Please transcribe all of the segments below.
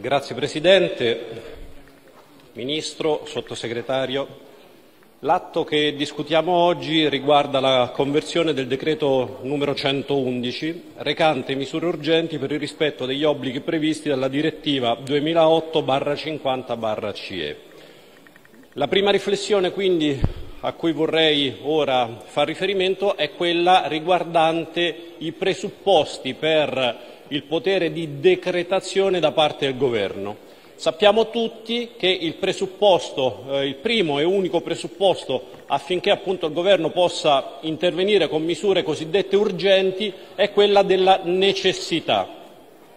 Grazie Presidente, Ministro, Sottosegretario. L'atto che discutiamo oggi riguarda la conversione del decreto numero 111 recante misure urgenti per il rispetto degli obblighi previsti dalla direttiva 2008-50-CE. La prima riflessione quindi a cui vorrei ora far riferimento è quella riguardante i presupposti per il potere di decretazione da parte del Governo. Sappiamo tutti che il eh, il primo e unico presupposto affinché appunto il Governo possa intervenire con misure cosiddette urgenti è quella della necessità.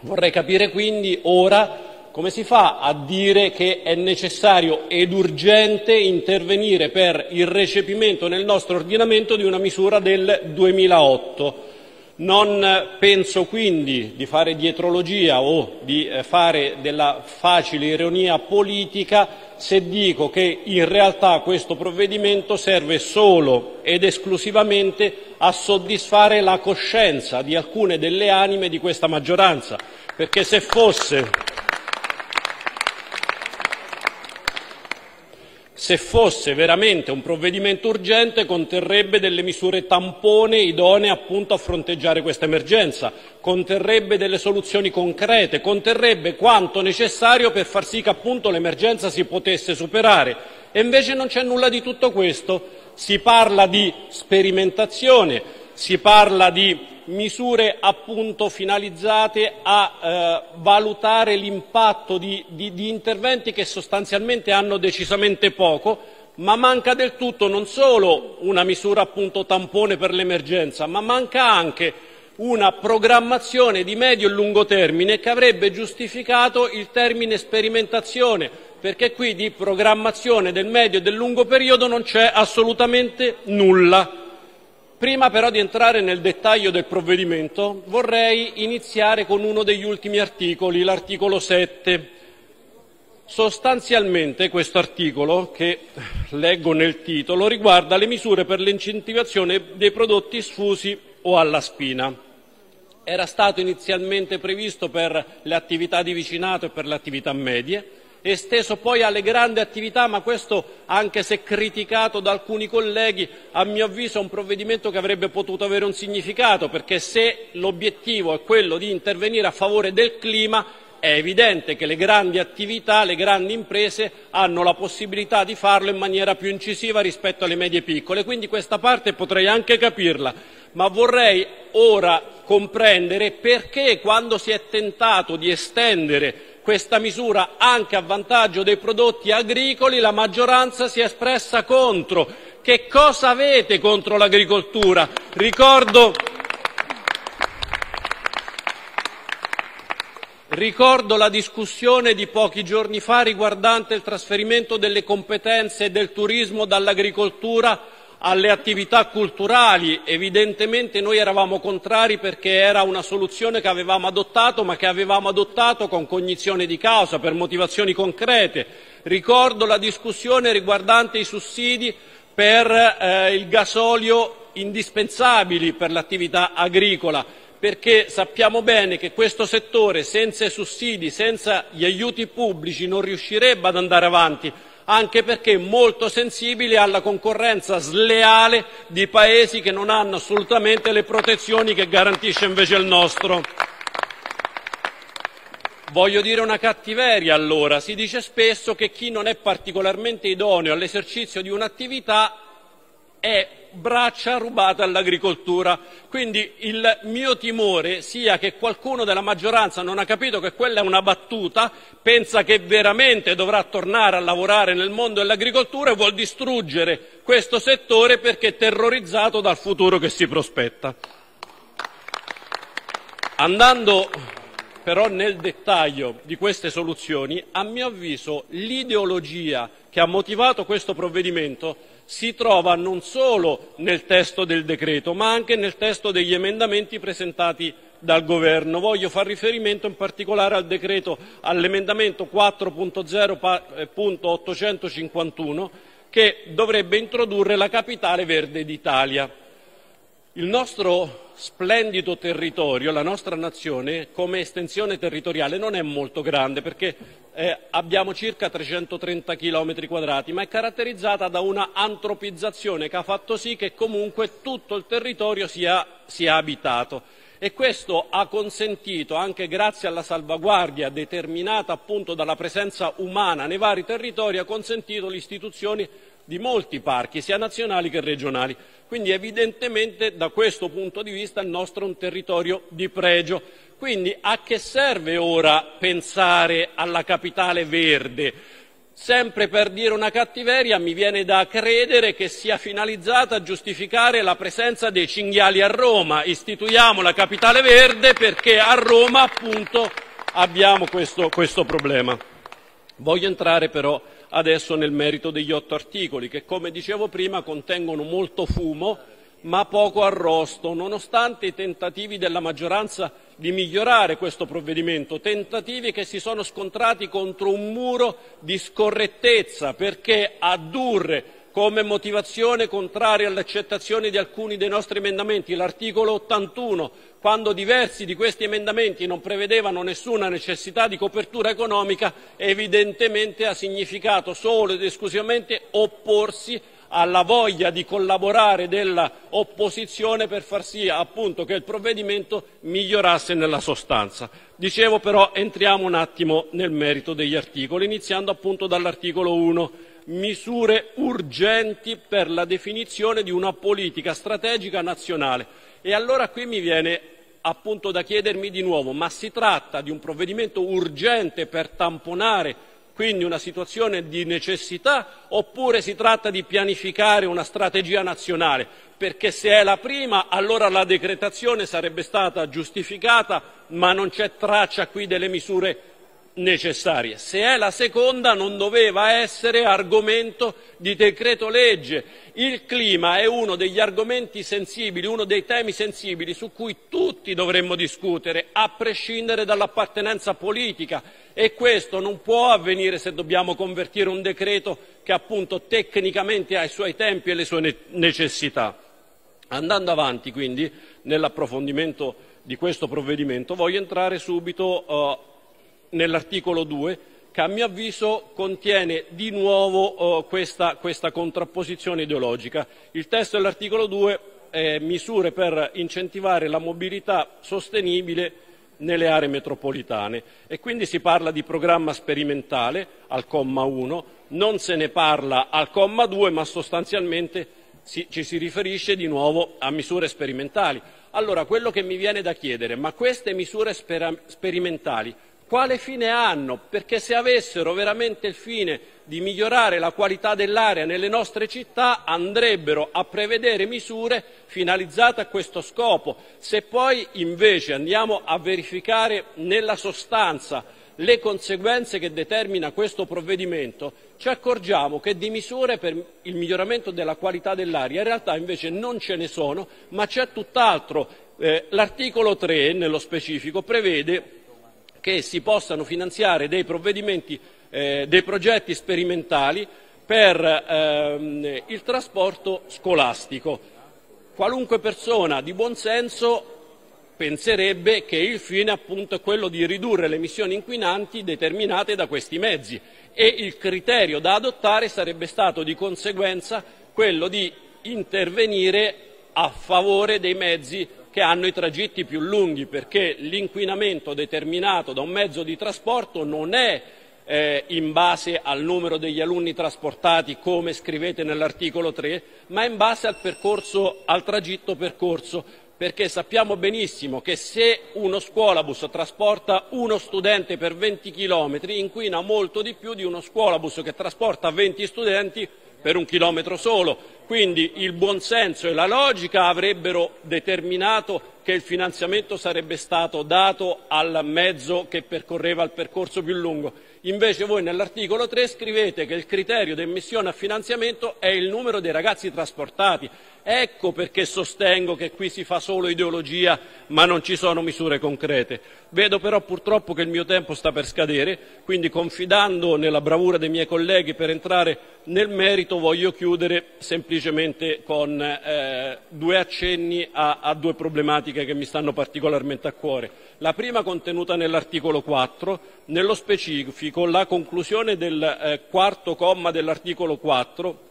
Vorrei capire quindi ora come si fa a dire che è necessario ed urgente intervenire per il recepimento nel nostro ordinamento di una misura del 2008? Non penso quindi di fare dietrologia o di eh, fare della facile ironia politica se dico che in realtà questo provvedimento serve solo ed esclusivamente a soddisfare la coscienza di alcune delle anime di questa maggioranza, perché se fosse se fosse veramente un provvedimento urgente, conterrebbe delle misure tampone idonee appunto a fronteggiare questa emergenza, conterrebbe delle soluzioni concrete, conterrebbe quanto necessario per far sì che appunto l'emergenza si potesse superare. E invece non c'è nulla di tutto questo. Si parla di sperimentazione, si parla di misure appunto finalizzate a eh, valutare l'impatto di, di, di interventi che sostanzialmente hanno decisamente poco, ma manca del tutto non solo una misura appunto tampone per l'emergenza, ma manca anche una programmazione di medio e lungo termine che avrebbe giustificato il termine sperimentazione, perché qui di programmazione del medio e del lungo periodo non c'è assolutamente nulla. Prima però di entrare nel dettaglio del provvedimento vorrei iniziare con uno degli ultimi articoli, l'articolo 7. Sostanzialmente questo articolo, che leggo nel titolo, riguarda le misure per l'incentivazione dei prodotti sfusi o alla spina. Era stato inizialmente previsto per le attività di vicinato e per le attività medie, esteso poi alle grandi attività, ma questo, anche se criticato da alcuni colleghi, a mio avviso è un provvedimento che avrebbe potuto avere un significato, perché se l'obiettivo è quello di intervenire a favore del clima, è evidente che le grandi attività, le grandi imprese hanno la possibilità di farlo in maniera più incisiva rispetto alle medie e piccole, quindi questa parte potrei anche capirla, ma vorrei ora comprendere perché quando si è tentato di estendere questa misura anche a vantaggio dei prodotti agricoli, la maggioranza si è espressa contro. Che cosa avete contro l'agricoltura? Ricordo, ricordo la discussione di pochi giorni fa riguardante il trasferimento delle competenze del turismo dall'agricoltura alle attività culturali. Evidentemente noi eravamo contrari perché era una soluzione che avevamo adottato, ma che avevamo adottato con cognizione di causa, per motivazioni concrete. Ricordo la discussione riguardante i sussidi per eh, il gasolio indispensabili per l'attività agricola, perché sappiamo bene che questo settore senza i sussidi, senza gli aiuti pubblici non riuscirebbe ad andare avanti anche perché molto sensibile alla concorrenza sleale di paesi che non hanno assolutamente le protezioni che garantisce invece il nostro. Voglio dire una cattiveria allora, si dice spesso che chi non è particolarmente idoneo all'esercizio di un'attività è braccia rubate all'agricoltura. Quindi il mio timore sia che qualcuno della maggioranza non ha capito che quella è una battuta, pensa che veramente dovrà tornare a lavorare nel mondo dell'agricoltura e vuol distruggere questo settore perché è terrorizzato dal futuro che si prospetta. Andando però nel dettaglio di queste soluzioni, a mio avviso l'ideologia che ha motivato questo provvedimento si trova non solo nel testo del decreto, ma anche nel testo degli emendamenti presentati dal Governo. Voglio far riferimento in particolare al decreto, all'emendamento 4.0.851 che dovrebbe introdurre la capitale verde d'Italia. Il nostro splendido territorio, la nostra nazione, come estensione territoriale non è molto grande perché eh, abbiamo circa 330 km quadrati, ma è caratterizzata da una antropizzazione che ha fatto sì che comunque tutto il territorio sia, sia abitato. E questo ha consentito, anche grazie alla salvaguardia determinata appunto dalla presenza umana nei vari territori, ha consentito l'istituzione di molti parchi, sia nazionali che regionali. Quindi evidentemente da questo punto di vista il nostro è un territorio di pregio. Quindi a che serve ora pensare alla capitale verde? Sempre per dire una cattiveria, mi viene da credere che sia finalizzata a giustificare la presenza dei cinghiali a Roma. Istituiamo la capitale verde perché a Roma appunto abbiamo questo, questo problema. Voglio entrare però adesso nel merito degli otto articoli che, come dicevo prima, contengono molto fumo ma poco arrosto, nonostante i tentativi della maggioranza di migliorare questo provvedimento, tentativi che si sono scontrati contro un muro di scorrettezza, perché addurre come motivazione contraria all'accettazione di alcuni dei nostri emendamenti l'articolo 81, quando diversi di questi emendamenti non prevedevano nessuna necessità di copertura economica, evidentemente ha significato solo ed esclusivamente opporsi alla voglia di collaborare dell'opposizione per far sì appunto che il provvedimento migliorasse nella sostanza. Dicevo però entriamo un attimo nel merito degli articoli, iniziando appunto dall'articolo 1 misure urgenti per la definizione di una politica strategica nazionale. E allora qui mi viene appunto da chiedermi di nuovo, ma si tratta di un provvedimento urgente per tamponare quindi una situazione di necessità oppure si tratta di pianificare una strategia nazionale? Perché se è la prima allora la decretazione sarebbe stata giustificata ma non c'è traccia qui delle misure necessarie. Se è la seconda non doveva essere argomento di decreto legge. Il clima è uno degli argomenti sensibili, uno dei temi sensibili su cui tutti dovremmo discutere, a prescindere dall'appartenenza politica e questo non può avvenire se dobbiamo convertire un decreto che appunto tecnicamente ha i suoi tempi e le sue necessità. Andando avanti quindi nell'approfondimento di questo provvedimento voglio entrare subito uh, nell'articolo 2 che a mio avviso contiene di nuovo uh, questa, questa, contrapposizione ideologica. Il testo dell'articolo 2 è misure per incentivare la mobilità sostenibile nelle aree metropolitane e quindi si parla di programma sperimentale al comma 1, non se ne parla al comma 2 ma sostanzialmente si, ci si riferisce di nuovo a misure sperimentali. Allora quello che mi viene da chiedere, ma queste misure sperimentali quale fine hanno? Perché se avessero veramente il fine di migliorare la qualità dell'aria nelle nostre città andrebbero a prevedere misure finalizzate a questo scopo. Se poi invece andiamo a verificare nella sostanza le conseguenze che determina questo provvedimento, ci accorgiamo che di misure per il miglioramento della qualità dell'aria in realtà invece non ce ne sono, ma c'è tutt'altro. Eh, l'articolo 3, nello specifico, prevede che si possano finanziare dei eh, dei progetti sperimentali per ehm, il trasporto scolastico. Qualunque persona di buon senso penserebbe che il fine appunto è quello di ridurre le emissioni inquinanti determinate da questi mezzi e il criterio da adottare sarebbe stato di conseguenza quello di intervenire a favore dei mezzi che hanno i tragitti più lunghi, perché l'inquinamento determinato da un mezzo di trasporto non è eh, in base al numero degli alunni trasportati, come scrivete nell'articolo 3, ma in base al, percorso, al tragitto percorso, perché sappiamo benissimo che se uno scuolabus trasporta uno studente per 20 chilometri inquina molto di più di uno scuolabus che trasporta 20 studenti per un chilometro solo, quindi il buonsenso e la logica avrebbero determinato che il finanziamento sarebbe stato dato al mezzo che percorreva il percorso più lungo. Invece voi nell'articolo 3 scrivete che il criterio di ammissione a finanziamento è il numero dei ragazzi trasportati. Ecco perché sostengo che qui si fa solo ideologia ma non ci sono misure concrete. Vedo però purtroppo che il mio tempo sta per scadere, quindi confidando nella bravura dei miei colleghi per entrare nel merito voglio chiudere semplicemente con eh, due accenni a, a, due problematiche che mi stanno particolarmente a cuore. La prima contenuta nell'articolo 4, nello specifico la conclusione del eh, quarto comma dell'articolo 4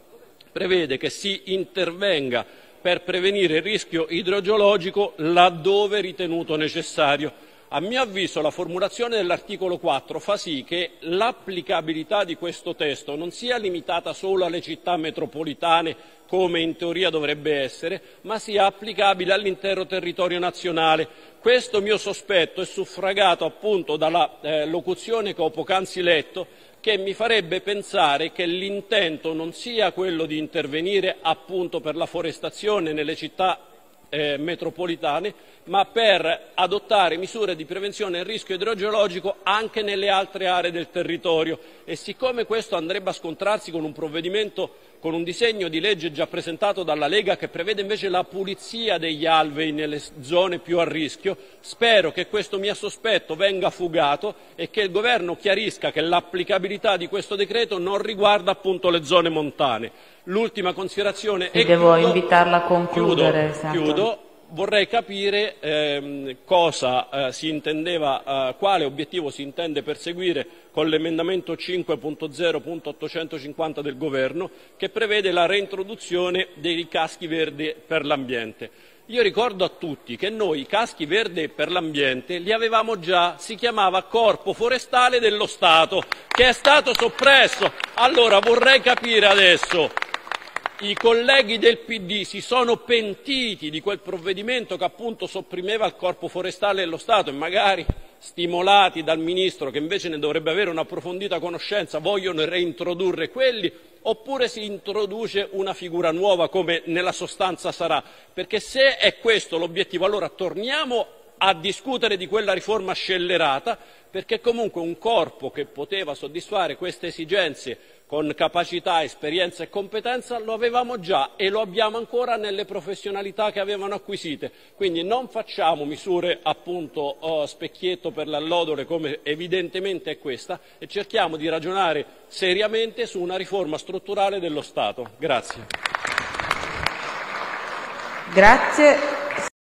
prevede che si intervenga per prevenire il rischio idrogeologico laddove ritenuto necessario. A mio avviso la formulazione dell'articolo 4 fa sì che l'applicabilità di questo testo non sia limitata solo alle città metropolitane, come in teoria dovrebbe essere, ma sia applicabile all'intero territorio nazionale. Questo mio sospetto è suffragato appunto dalla eh, locuzione che ho poc'anzi letto, che mi farebbe pensare che l'intento non sia quello di intervenire appunto per la forestazione nelle città eh, metropolitane, ma per adottare misure di prevenzione del rischio idrogeologico anche nelle altre aree del territorio e siccome questo andrebbe a scontrarsi con un provvedimento con un disegno di legge già presentato dalla Lega che prevede invece la pulizia degli alvei nelle zone più a rischio, spero che questo mio sospetto venga fugato e che il Governo chiarisca che l'applicabilità di questo decreto non riguarda appunto le zone montane. L'ultima considerazione sì, devo chiudo, invitarla a concludere. Chiudo, chiudo vorrei capire ehm, cosa eh, si intendeva, eh, quale obiettivo si intende perseguire con l'emendamento 5.0.850 del Governo che prevede la reintroduzione dei caschi verdi per l'ambiente. Io ricordo a tutti che noi i caschi verdi per l'ambiente li avevamo già, si chiamava Corpo Forestale dello Stato, che è stato soppresso. Allora vorrei capire adesso i colleghi del PD si sono pentiti di quel provvedimento che appunto sopprimeva il corpo forestale dello Stato e magari stimolati dal Ministro che invece ne dovrebbe avere un'approfondita conoscenza vogliono reintrodurre quelli oppure si introduce una figura nuova come nella sostanza sarà? Perché se è questo l'obiettivo allora torniamo a discutere di quella riforma scellerata perché comunque un corpo che poteva soddisfare queste esigenze con capacità, esperienza e competenza lo avevamo già e lo abbiamo ancora nelle professionalità che avevano acquisite. Quindi non facciamo misure appunto oh, specchietto per l'allodole come evidentemente è questa e cerchiamo di ragionare seriamente su una riforma strutturale dello Stato. Grazie. Grazie.